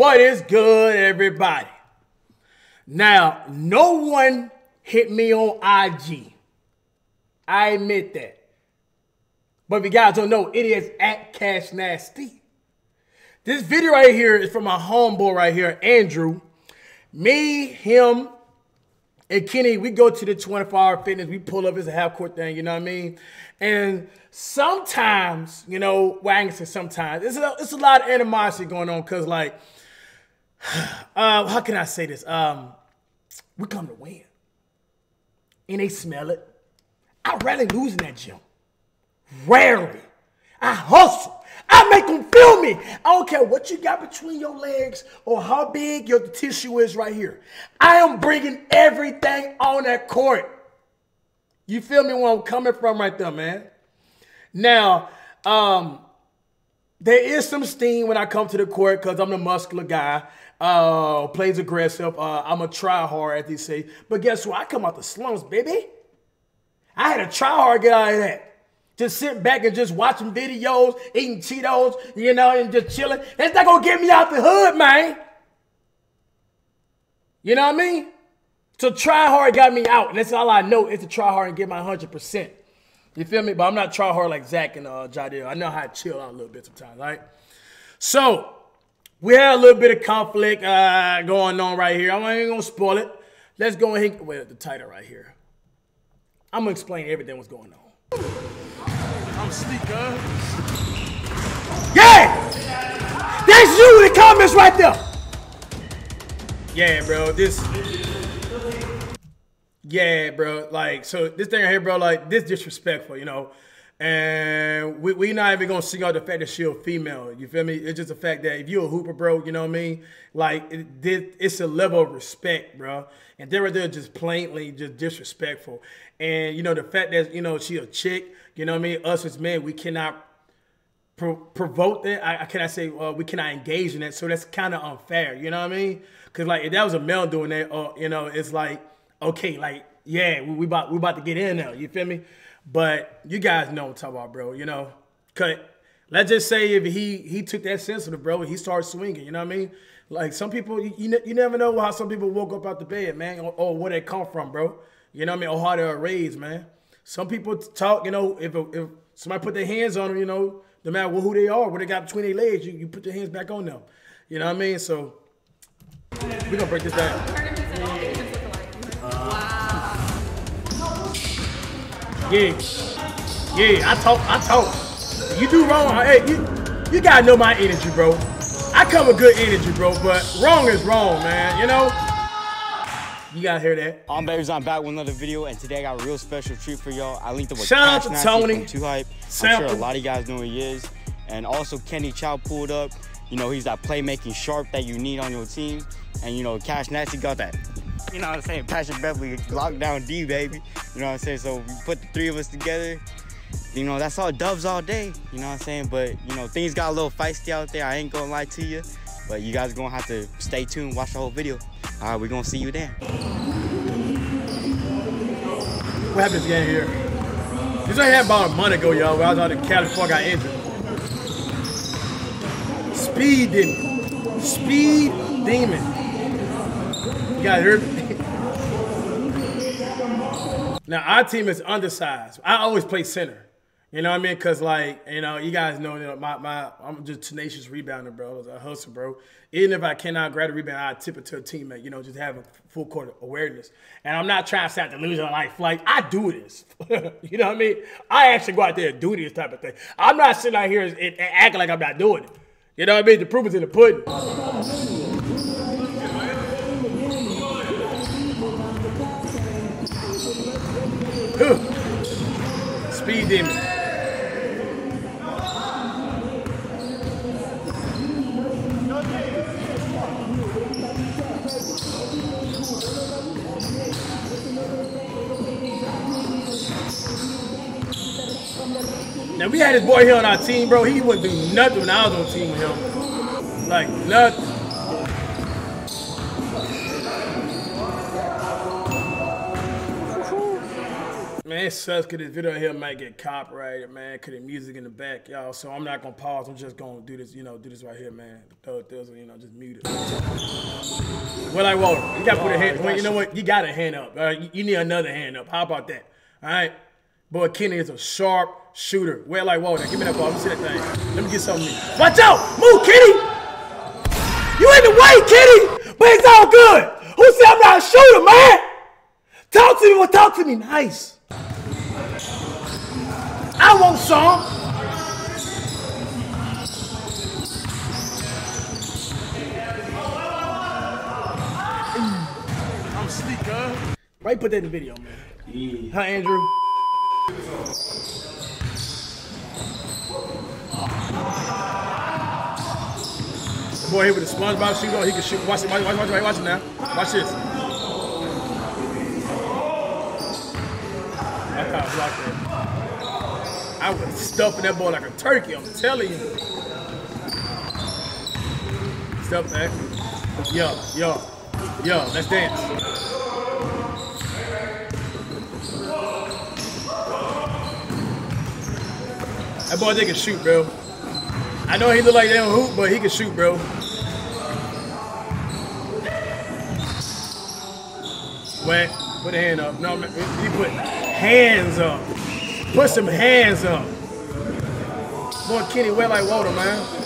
What is good, everybody? Now, no one hit me on IG. I admit that. But if you guys don't know, it is at Cash Nasty. This video right here is from my homeboy right here, Andrew. Me, him, and Kenny, we go to the 24 hour fitness, we pull up, it's a half court thing, you know what I mean? And sometimes, you know, well, I say sometimes, it's a, it's a lot of animosity going on because, like, uh, how can I say this? Um, we come to win. And they smell it. I rarely lose in that gym. Rarely. I hustle. I make them feel me. I don't care what you got between your legs or how big your tissue is right here. I am bringing everything on that court. You feel me where I'm coming from right there, man? Now, um, there is some steam when I come to the court because I'm the muscular guy. Uh, plays aggressive. Uh, I'm a try hard, as they say. But guess what? I come out the slums, baby. I had to try hard get out of that. Just sitting back and just watching videos, eating Cheetos, you know, and just chilling. That's not gonna get me out the hood, man. You know what I mean? So try hard got me out. And that's all I know is to try hard and get my 100%. You feel me? But I'm not try hard like Zach and uh. I know how to chill out a little bit sometimes, right? So, we had a little bit of conflict uh, going on right here. I'm not even gonna spoil it. Let's go ahead. Wait, the title right here. I'm gonna explain everything what's going on. I'm sleep, Yeah! That's you in the comments right there! Yeah, bro, this. Yeah, bro, like, so this thing right here, bro, like, this disrespectful, you know? And we, we not even gonna sing out the fact that she a female. You feel me? It's just the fact that if you a hooper, bro, you know what I mean? Like it, it's a level of respect, bro. And they're there just plainly just disrespectful. And you know the fact that you know she a chick, you know what I mean? Us as men, we cannot pro- provoke that. I, I cannot say uh, we cannot engage in that. So that's kind of unfair. You know what I mean? Because like if that was a male doing that, uh, you know, it's like okay, like yeah, we, we about we about to get in now. You feel me? But you guys know what I'm talking about, bro. You know, cut. Let's just say if he he took that sensitive, bro, he started swinging. You know what I mean? Like some people, you, you, you never know how some people woke up out the bed, man, or, or where they come from, bro. You know what I mean? Or how they're raised, man. Some people talk, you know, if if somebody put their hands on them, you know, no matter who they are, what they got between their legs, you, you put your hands back on them. You know what I mean? So we're gonna break this down. Yeah. Yeah, I talk, I talk. You do wrong, hey, you, you gotta know my energy, bro. I come with good energy, bro, but wrong is wrong, man, you know? You gotta hear that. I'm Babies, I'm back with another video, and today I got a real special treat for y'all. I linked up with Shout out to Tony. Too Hype. I'm sure a lot of you guys know who he is. And also Kenny Chow pulled up. You know, he's that playmaking sharp that you need on your team. And you know, Cash Nasty got that you know what I'm saying? Patrick Beverley, lockdown D, baby. You know what I'm saying? So we put the three of us together. You know, that's all dubs all day. You know what I'm saying? But, you know, things got a little feisty out there. I ain't gonna lie to you. But you guys are gonna have to stay tuned, watch the whole video. All right, we're gonna see you there. What happened to the game here? This only happened about a month ago, y'all, when I was out in California, got injured. Speed demon. Speed demon. Now, our team is undersized. I always play center. You know what I mean? Cause like, you know, you guys know, know, my, my I'm just tenacious rebounder, bro. I hustle, bro. Even if I cannot grab a rebound, I tip it to a teammate, you know, just have a full court awareness. And I'm not trying to sound delusional like like I do this. you know what I mean? I actually go out there and do this type of thing. I'm not sitting out here and, and acting like I'm not doing it. You know what I mean? The proof is in the pudding. Speed demon. Now we had this boy here on our team, bro. He wouldn't do nothing when I was on team with him. Like nothing. Man, it sucks because this video here might get copyrighted, man, because the music in the back, y'all. So I'm not going to pause. I'm just going to do this, you know, do this right here, man. Throw it, throw it, you know, just mute it. Well, like, Walter, you got to put a hand, well, you know what? You got a hand up. All right? You, need another hand up. How about that? All right? Boy, Kenny is a sharp shooter. Well, like, Walter, give me that ball. Let me see that thing. Let me get something. Watch out! Move, Kenny! You in the way, Kenny! But it's all good. Who said I'm not a shooter, man? Talk to me. Well, talk to me nice. I want some. I'm sleek, huh? Why you put that in the video, man? Yeah. Huh, Andrew? Boy, here with the SpongeBob shoot on, he can shoot. Watch it, watch, watch, watch, watch it now. Watch this. I caught a block there. I was stuffing that boy like a turkey, I'm telling you. Stuff that. Yo, yo, yo, let's dance. That boy they can shoot, bro. I know he look like they don't hoop, but he can shoot, bro. Wait, put a hand up. No, he put hands up. Put some hands up. Boy, Kenny wet like water, man.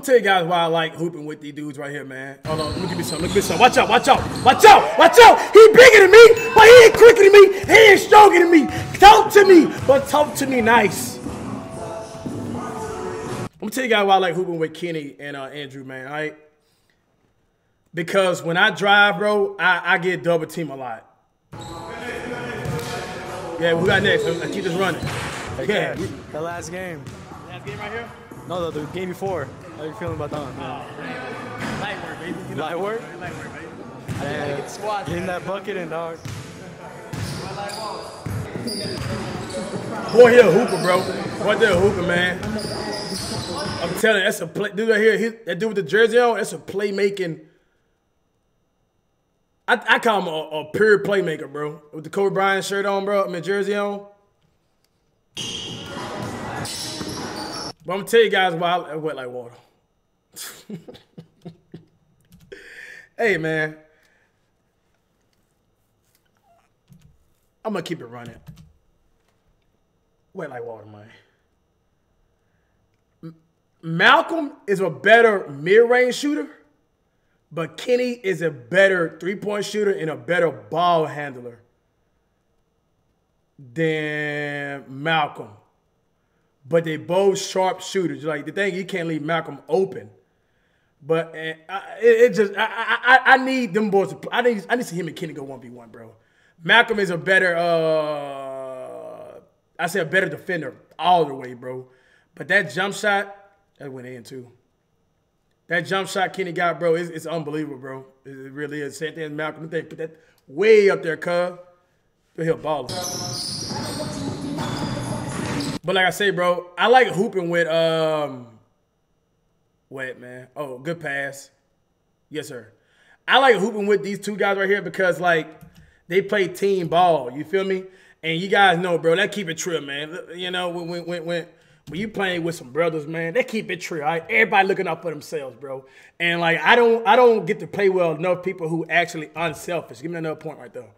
Gonna tell you guys why I like hooping with these dudes right here, man. Hold on, let me give you some. Let me give some. Watch out, watch out, watch out, watch out. He bigger than me, but he ain't quicker than me. He ain't stronger than me. Talk to me, but talk to me nice. I'm gonna tell you guys why I like hooping with Kenny and uh, Andrew, man. All right, because when I drive, bro, I, I get double team a lot. Yeah, we got next. I keep this running. Yeah, The last game. last game right here. No, the, the game before. How you feeling about that one? Light work, baby. You know, Light work? Light work, baby. Yeah. Get in that bucket and dog. Boy, he a hooper, bro. Boy, they a hooper, man. I'm telling you, that's a play. Dude right here, he, that dude with the jersey on, that's a playmaking. I, I call him a, a pure playmaker, bro. With the Kobe Bryant shirt on, bro, I mean jersey on. But I'm gonna tell you guys why I wet like water. hey, man. I'm gonna keep it running. Wet like water, man. M- Malcolm is a better mid-range shooter, but Kenny is a better three-point shooter and a better ball handler than Malcolm. But they both sharp shooters. Like the thing, you can't leave Malcolm open. But it, it just I, I I need them boys to. I need I need to see him and Kenny go one v one, bro. Malcolm is a better uh I say a better defender all the way, bro. But that jump shot that went in too. That jump shot Kenny got, bro, it's, it's unbelievable, bro. It, really is. Same thing Malcolm. They put that way up there, cuz. He'll ball. But like I say, bro, I like hooping with um wet man. Oh, good pass. Yes, sir. I like hooping with these two guys right here because like they play team ball. You feel me? And you guys know, bro, that keep it true, man. You know, when when when when, when you playing with some brothers, man, they keep it true. Right? Everybody looking out for themselves, bro. And like I don't I don't get to play well enough people who actually unselfish. Give me another point right there.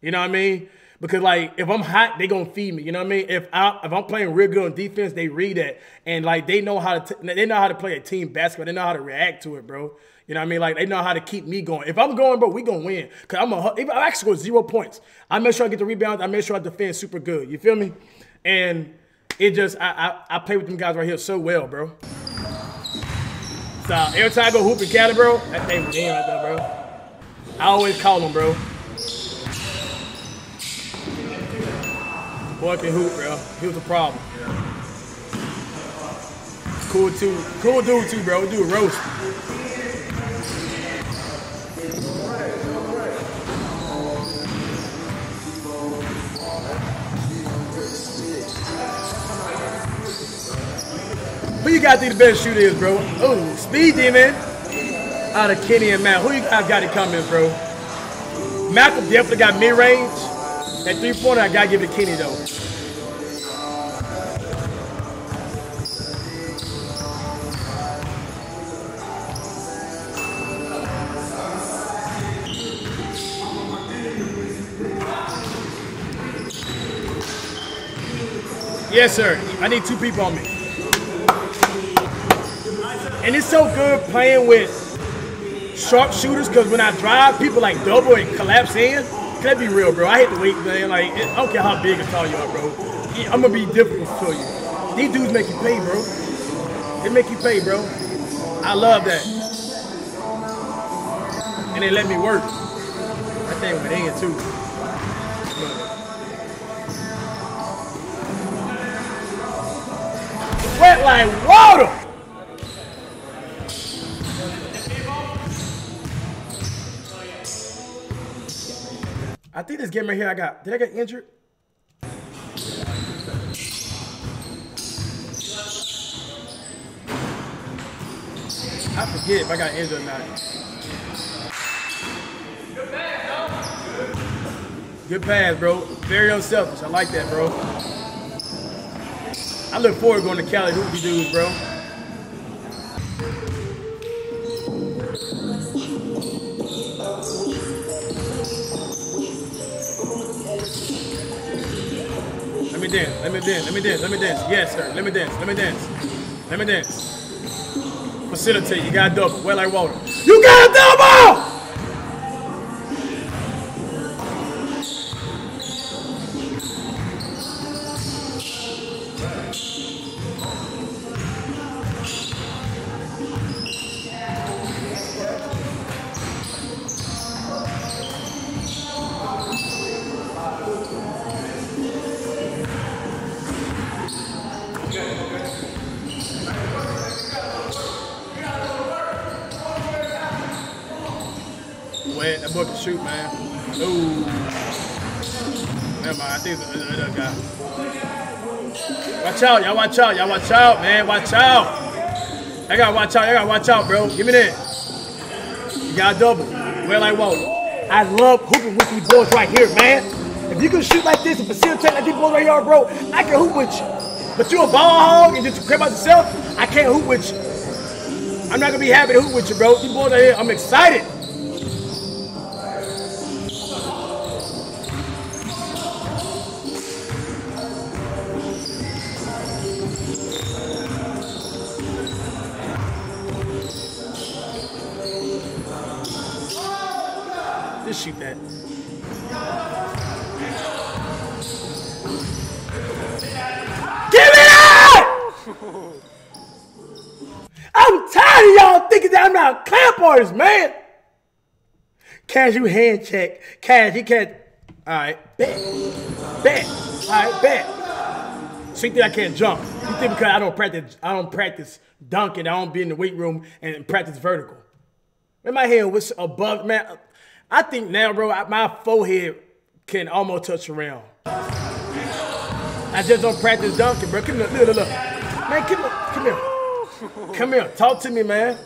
You know what I mean? Because like if I'm hot, they gonna feed me. You know what I mean? If I if I'm playing real good on defense, they read that and like they know how to they know how to play a team basketball. They know how to react to it, bro. You know what I mean? Like they know how to keep me going. If I'm going, bro, we gonna win. Cause I'm a if I actually score zero points. I make sure I get the rebounds. I make sure I defend super good. You feel me? And it just I I, I play with them guys right here so well, bro. So every time I go hoop bro, that thing was right there, bro. I always call them, bro. Boy can hoop, bro. He was a problem. Yeah. Cool too. Cool dude too, bro. We do a roast. Who you got think the best shooter is, bro? Oh, Speed Demon. Out of Kenny and Matt. Who you guys got it coming, bro? Malcolm definitely got mid-range. That three pointer, I gotta give it to Kenny though. Yes, sir. I need two people on me. And it's so good playing with sharpshooters because when I drive, people like double and collapse in. Can I be real, bro? I hate to wait, man. Like, I don't care how big or tall you are, bro. I'm gonna be difficult to you. These dudes make you pay, bro. They make you pay, bro. I love that. And they let me work. That thing went in too. Wet like water. I think this game right here I got. Did I get injured? I forget if I got injured or not. Good pass, bro. Very unselfish. I like that, bro. I look forward to going to Cali Hoopy Dudes, bro. Me dance, let me dance, let me dance, let me dance. Yes, sir. Let me dance, let me dance. Let me dance. Facilitate, you got double. Well like water. You got double! Out, y'all watch out, y'all watch out, man, watch out. I gotta watch out, I gotta watch out, bro. Give me that. You got double. Well, like, whoa. I love hooping with these boys right here, man. If you can shoot like this and facilitate like these boys right here, bro, I can hoop with you. But you a ball hog and just crap out yourself, I can't hoop with you. I'm not gonna be happy to hoop with you, bro. These boys right here, I'm excited. Clamp artist, man. Cash, you hand check. Cash, he can't. All right, bet. Bet. All right, bet. So you think I can't jump? You think because I don't practice, I don't practice dunking, I don't be in the weight room and practice vertical. Man, my head was above, man. I think now, bro, my forehead can almost touch the ground. I just don't practice dunking, bro. Come here, look, look, look. Man, come here, come here. Come here, talk to me, man.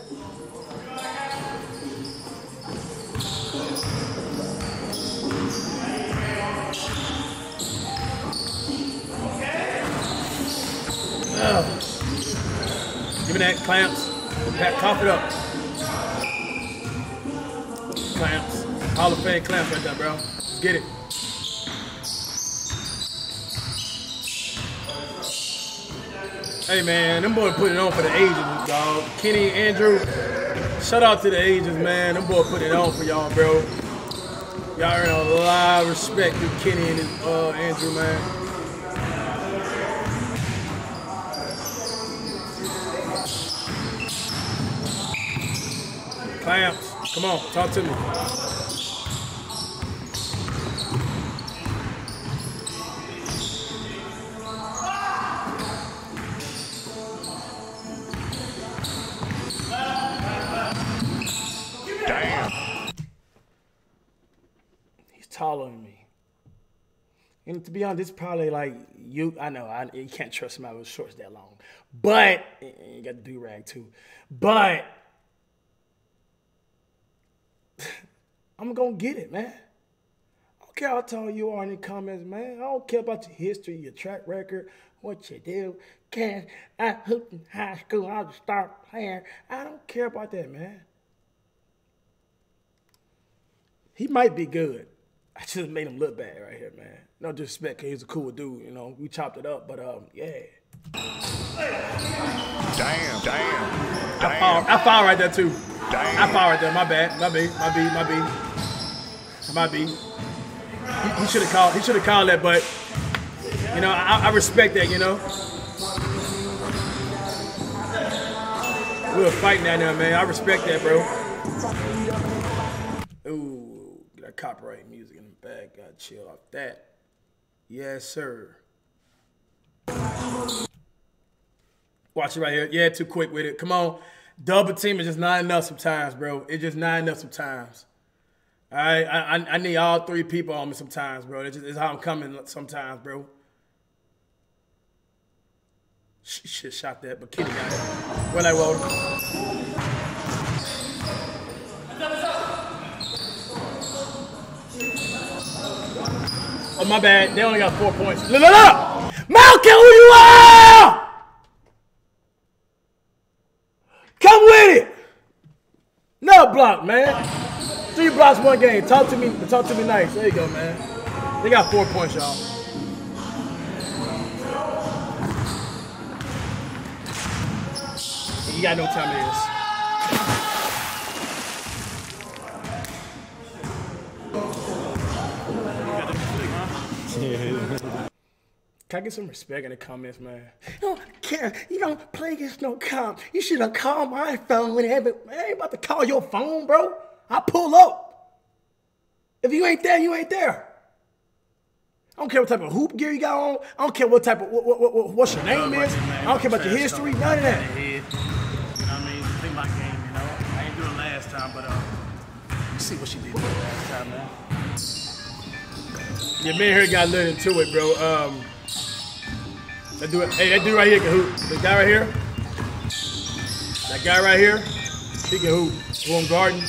Give me that, clamps. Pat, cough it up. Clamps. Hall of Fame clamps right there, bro. Let's get it. Hey man, them boys put it on for the ages, dog. Kenny, Andrew, shout out to the ages, man. Them boys put it on for y'all, bro. Y'all earn a lot of respect to Kenny and his, uh, Andrew, man. Clamps, um, come on, talk to me. Damn. He's taller than me. And to be honest, it's probably like you. I know I, you can't trust somebody with shorts that long, but you got the do rag too. But I'm gonna get it, man. I don't care how tall you are in the comments, man. I don't care about your history, your track record, what you do. Can I hooped in high school? I'll just start playing. I don't care about that, man. He might be good. I just made him look bad right here, man. No disrespect, cause he's a cool dude. You know, we chopped it up, but um, yeah. Damn, damn, I foul, I foul right there too. I right there. My bad. My B. My B. My B. My B. He, he should have called. He should have called that, but you know, I, I respect that. You know. We were fighting down now, man. I respect that, bro. Ooh, that copyright music in the back. Gotta chill off that. Yes, sir. Watch it right here. Yeah, too quick with it. Come on. Double team is just not enough sometimes, bro. It's just not enough sometimes. I, I, I need all three people on me sometimes, bro. It's just how I'm coming sometimes, bro. Sh- Shit, shot that, but Kenny got it. Well, I will. Oh, my bad. They only got four points. Look, look, look! Malcolm, who you are? Come with it. Block, man. Three blocks, one game. Talk to me. Talk to me nice. There you go, man. They got four points, y'all. You got no time it is. Can I get some respect in the comments, man? You don't care. You don't play against no comp. You should have called my phone whenever. Man, I ain't about to call your phone, bro. I pull up. If you ain't there, you ain't there. I don't care what type of hoop gear you got on. I don't care what type of what, what, what, what- what's your name is. I don't care about your history. None of that. Head. You know what I mean? Play my game, you know. I ain't do it last time, but uh, you see what she did last time, man. Yeah, me and her got lit into it, bro. Um, that dude, hey, that dude right here can hoop. The guy right here, that guy right here, he can hoop. Warm Garden.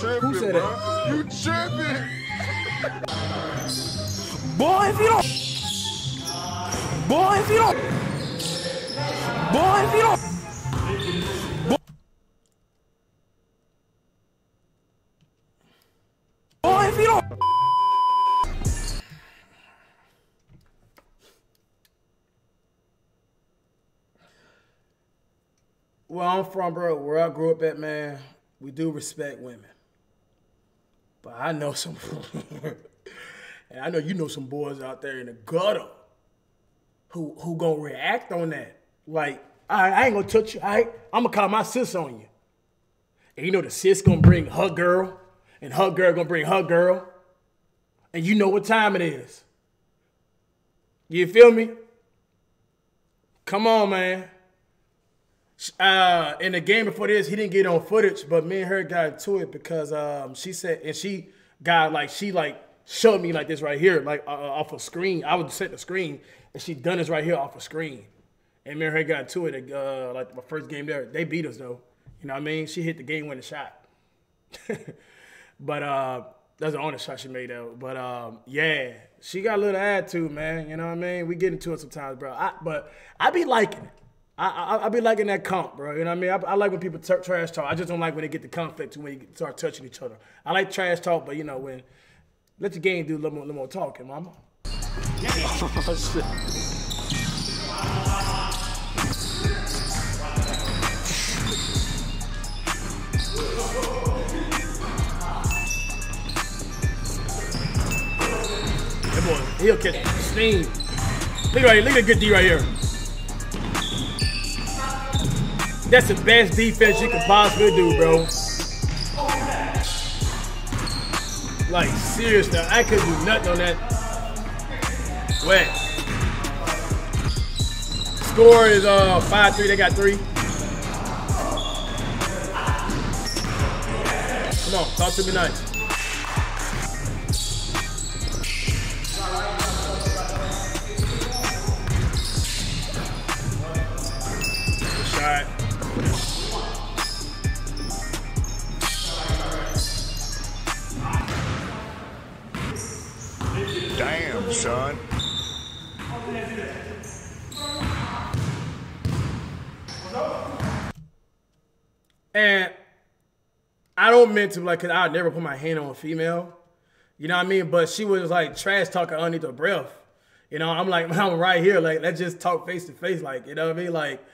Tripping, Who said bro. that? You tripping. Boy, if you don't. Boy, if you don't. Boy, if you don't. Boy, if you don't. Where I'm from, bro, where I grew up at, man, we do respect women. But I know some, and I know you know some boys out there in the gutter who who gonna react on that. Like, I, I ain't gonna touch you, right? I'm gonna call my sis on you. And you know the sis gonna bring her girl, and her girl gonna bring her girl. And you know what time it is. You feel me? Come on, man uh, in the game before this, he didn't get on footage, but me and her got to it because um, she said, and she got like, she like showed me like this right here, like uh, off a screen. I would set the screen, and she done this right here off a screen. And me and her got to it, uh, like my first game there. They beat us though. You know what I mean? She hit the game winning shot. but uh, that's the only shot she made though. But um, yeah, she got a little attitude, man. You know what I mean? We get into it sometimes, bro. I, but I be liking it. I, I I be liking that comp, bro. You know what I mean? I, I like when people trash talk. I just don't like when they get the conflict to when you start touching each other. I like trash talk, but you know when let the game do a little more, little more talking, mama. That boy, he'll catch steam. Look right here, look at good D right here. That's the best defense you can possibly do, bro. Like, seriously, I could do nothing on that. Wet. Score is uh 5-3, they got three. Come on, talk to me nice. I to like, cause I'd never put my hand on a female. You know what I mean? But she was like trash talking underneath her breath. You know, I'm like, I'm right here. Like, let's just talk face to face. Like, you know what I mean? Like,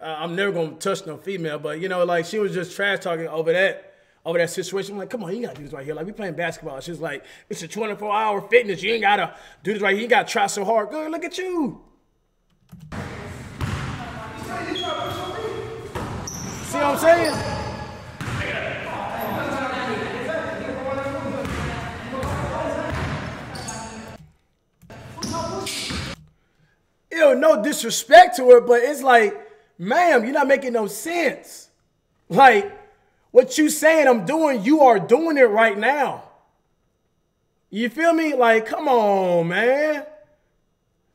uh, I'm never gonna touch no female. But you know, like she was just trash talking over that, over that situation. I'm like, come on, you gotta do this right here. Like, we playing basketball. She's like, it's a 24 hour fitness. You ain't gotta do this right. here. You gotta try so hard. Good, look at you. See what I'm saying? No disrespect to her, but it's like, ma'am, you're not making no sense. Like, what you saying I'm doing, you are doing it right now. You feel me? Like, come on, man.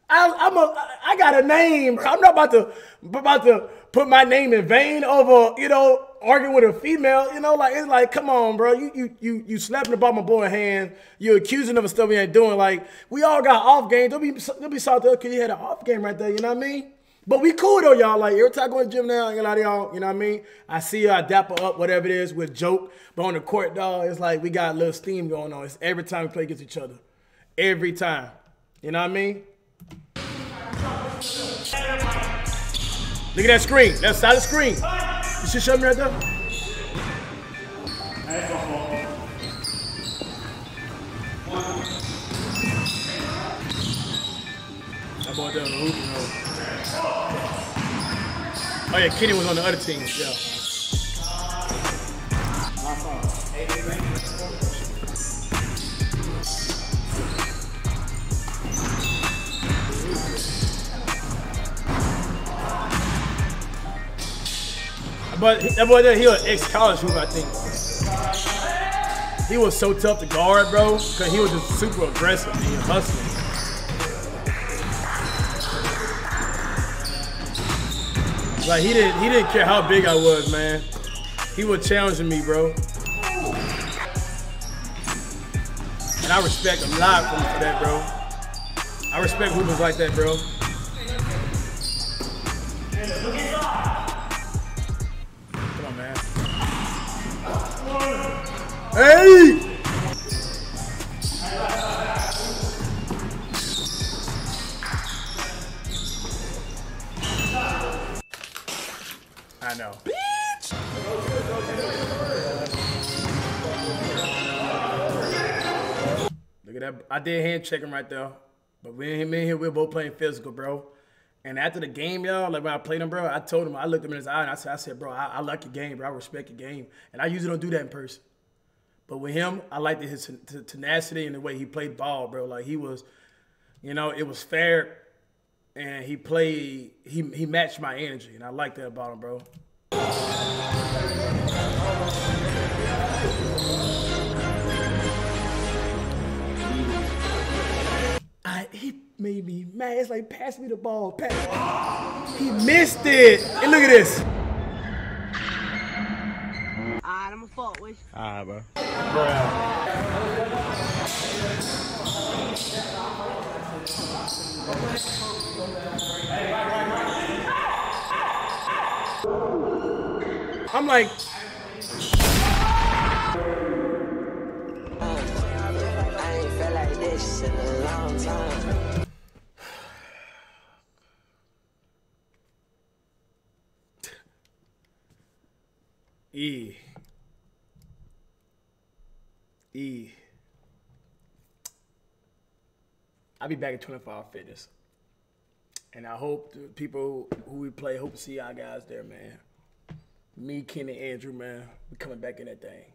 I, I'm a, I got a name. I'm not about to, about to put my name in vain over, you know, arguing with a female. You know, like it's like, come on, bro. You you you you slapping about my boy hand. you're accusing of stuff he ain't doing. Like we all got off games. Don't be don't be salty because he had an off game right there. You know what I mean? But we cool though, y'all. Like every time I go to gym now, I lot of y'all. You know what I mean? I see you, I dapper up, whatever it is, with joke. But on the court, dog, it's like we got a little steam going on. It's every time we play against each other. Every time. You know what I mean? Look at that screen. That's the screen. You show me right there. That boy down the hoop. Oh yeah, Kenny was on the other team. Yeah. But that boy there, he was ex-college hoop, I think. He was so tough to guard, bro, because he was just super aggressive and he was hustling. Like he didn't he didn't care how big I was, man. He was challenging me, bro. And I respect a lot for that, bro. I respect hoopers like that, bro. Hey! I know. Bitch! Look at that. I did hand check him right there. But we him and him, we are both playing physical, bro. And after the game, y'all, like when I played him, bro, I told him, I looked him in his eye and I said, I said, bro, I, I like your game, bro. I respect your game. And I usually don't do that in person. But with him, I liked his tenacity and the way he played ball, bro. Like he was, you know, it was fair and he played, he, he matched my energy. And I like that about him, bro. I, he made me mad. It's like, pass me the ball. Pass. He missed it. And look at this. I'ma fuck with. Alright, bro. I'm like, I ain't felt like this in a long time. E. E. I'll be back at 25 Fitness. And I hope the people who we play, hope to see y'all guys there, man. Me, Ken, and Andrew, man, we coming back in that thing.